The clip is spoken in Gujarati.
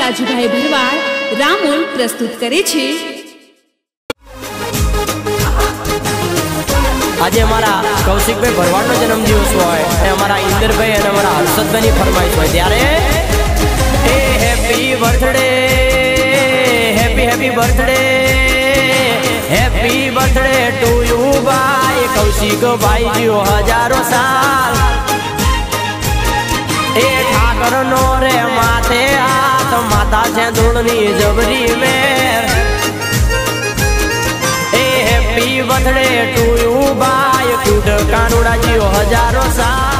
રાજુભાઈ ભરવાડ રામોલ પ્રસ્તુત કરે છે. આજે અમારા કૌશિકભાઈ ભરવાડનો જન્મદિવસ હોય અને અમારા ઇન્દરભાઈ અને અમારા હર્ષદભાઈની ફરમાઈશ હોય. ત્યારે એ happy birthday happy happy birthday happy birthday to you ભાઈ. કૌશિક ભાઈ જીઓ હજારો સાલ. એ ઠાકર નો રે માતા છે ધૂળની જબરી મેર એ હેપી બર્થડે ટુ યુ ભાઈ કુડ કાનુડા જીઓ હજારો સાલ